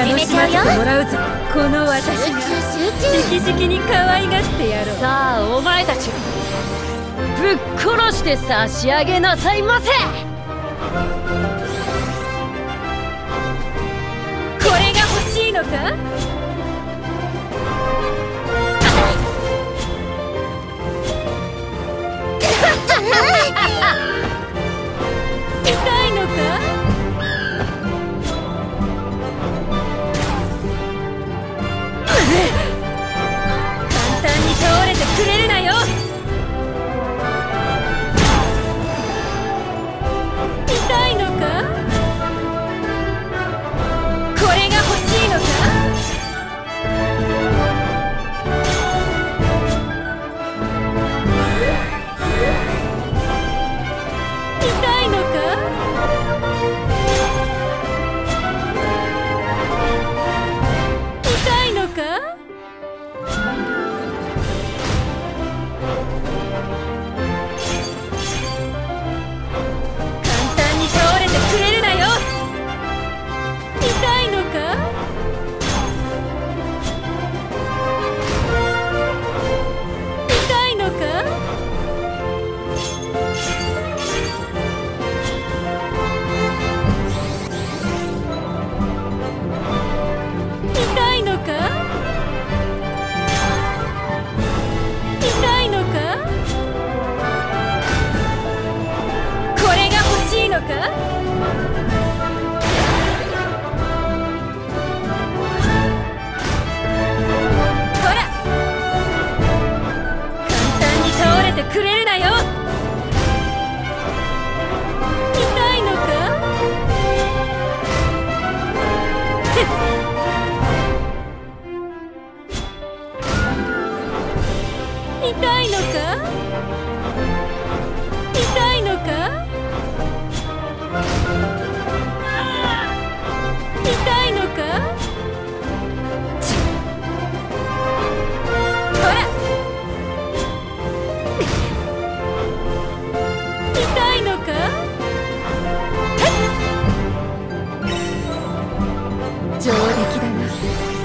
楽しませてもらうぞ。この私が直々に可愛がってやろう。さあお前たちぶっ殺して差し上げなさいませ。これが欲しいのか？てくれるなよ。痛いのか？たいのか？Thank you.